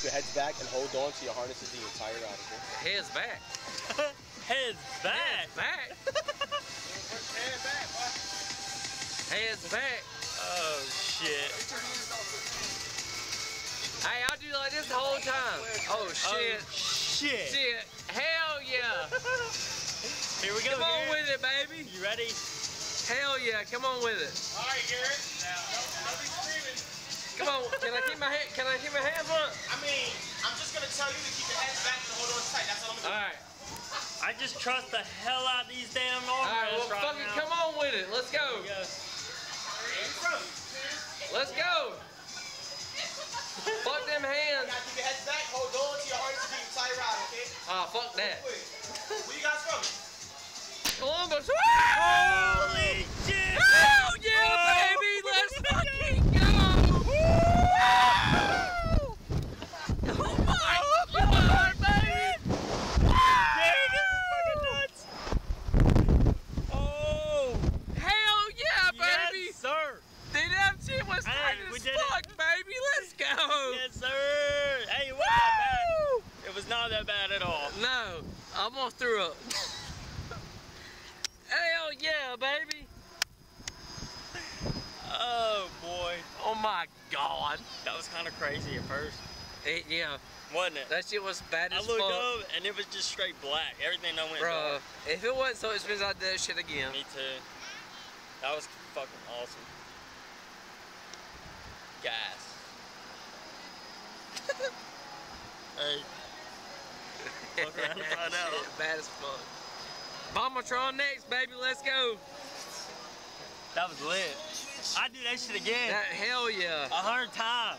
keep your heads back and hold on to your harnesses the entire ride, okay? Head's back. Heads back. Head's back. Head's back. Oh shit. Hey, I'll do like this the whole time. Oh, oh shit. Oh, shit. Shit. Hell yeah. Here we go. Come on Garrett. with it, baby. You ready? Hell yeah. Come on with it. All right, Garrett. Now, Can I keep my hand? Can I keep my hands up? I mean, I'm just gonna tell you to keep your heads back and hold on tight. That's all I'm All gonna do. right. I just trust the hell out of these damn All right. Well, right fucking now. come on with it. Let's go. Here we go. do. Let's go. Fuck them hands. You hands. gotta keep your heads back, hold on to your harnesses the entire ride, okay? Ah, fuck that. Where you guys from? Columbus. Woo! Holy shit! Hell yeah, Oh, baby! Let's fucking go! Oh my god, baby! Dude, this is fucking nuts! Oh! Hell yeah, baby! Yes, sir! Dude, that shit was Hey, tight we as did it. fuck, baby! Let's go! Yes, sir! Hey, it wasn't that bad. It was not that bad at all. No, I almost threw up. Hell oh, yeah, baby! Oh boy, Oh my god. that was kind of crazy at first, It- yeah, wasn't it? that shit was bad I as looked fuck. up and it was just straight black. Everything I went Bruh, dark. if it wasn't so expensive, I'd do that shit again. Me too. That was fucking awesome. Gas. hey. Fuck around and find out. Shit, bad as fuck. Vomatron next, baby. Let's go. That was lit. I'd do that shit again. That hell yeah. A hundred times.